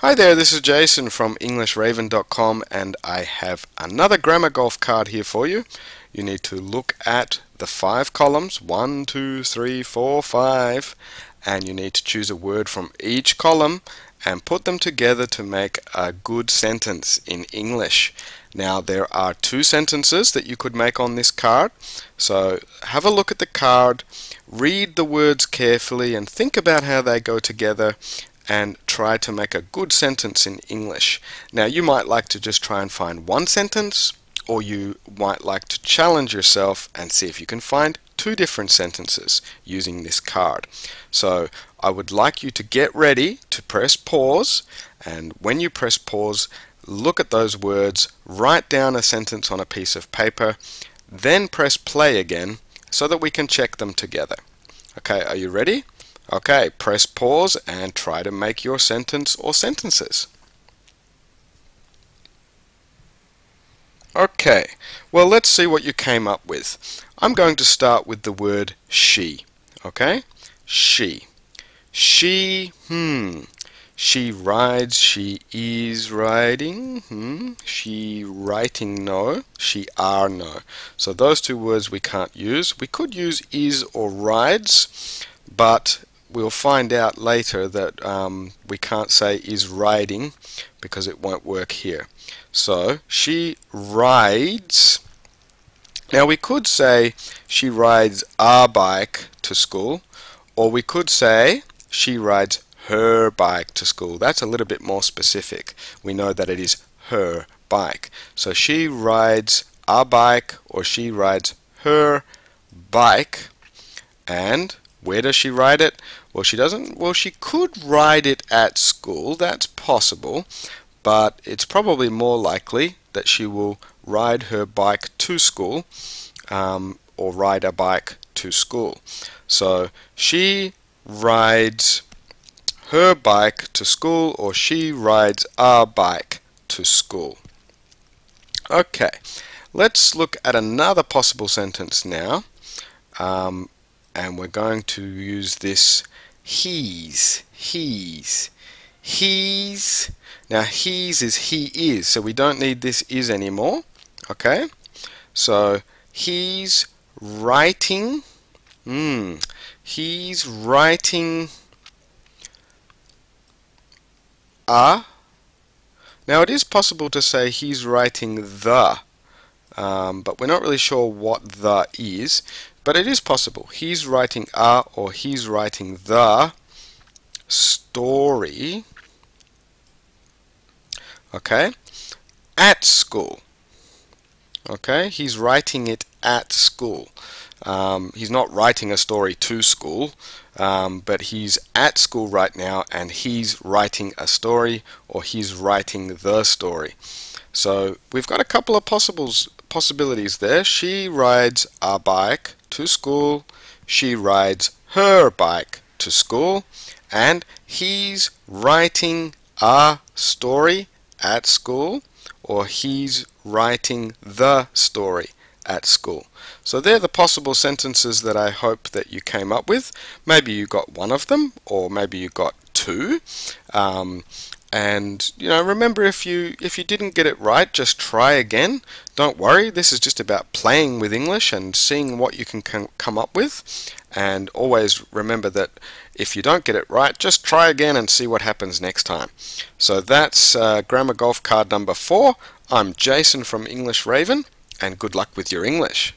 Hi there, this is Jason from EnglishRaven.com and I have another grammar golf card here for you. You need to look at the five columns, one, two, three, four, five, and you need to choose a word from each column and put them together to make a good sentence in English. Now there are two sentences that you could make on this card. So have a look at the card, read the words carefully and think about how they go together and try to make a good sentence in English. Now you might like to just try and find one sentence or you might like to challenge yourself and see if you can find two different sentences using this card. So I would like you to get ready to press pause and when you press pause look at those words, write down a sentence on a piece of paper, then press play again so that we can check them together. Okay, are you ready? Okay, press pause and try to make your sentence or sentences. Okay, well let's see what you came up with. I'm going to start with the word she. Okay, she. She, hmm. She rides, she is riding, hmm. She writing, no. She are, no. So those two words we can't use. We could use is or rides, but we'll find out later that um, we can't say is riding because it won't work here. So she rides. Now we could say she rides a bike to school or we could say she rides her bike to school. That's a little bit more specific. We know that it is her bike. So she rides a bike or she rides her bike and where does she ride it? Well, she doesn't. Well, she could ride it at school. That's possible, but it's probably more likely that she will ride her bike to school um, or ride a bike to school. So she rides her bike to school or she rides a bike to school. Okay, let's look at another possible sentence now. Um, and we're going to use this he's he's he's. Now he's is he is so we don't need this is anymore okay? So he's writing hmm he's writing a now it is possible to say he's writing the um, but we're not really sure what the is but it is possible. He's writing a or he's writing the story okay at school. Okay he's writing it at school. Um, he's not writing a story to school um, but he's at school right now and he's writing a story or he's writing the story. So we've got a couple of possibles possibilities there. She rides a bike to school, she rides her bike to school, and he's writing a story at school, or he's writing the story at school. So they're the possible sentences that I hope that you came up with. Maybe you got one of them, or maybe you got two. Um, and you know remember if you if you didn't get it right just try again. Don't worry. This is just about playing with English and seeing what you can come up with. And always remember that if you don't get it right just try again and see what happens next time. So that's uh, grammar golf card number four. I'm Jason from English Raven and good luck with your English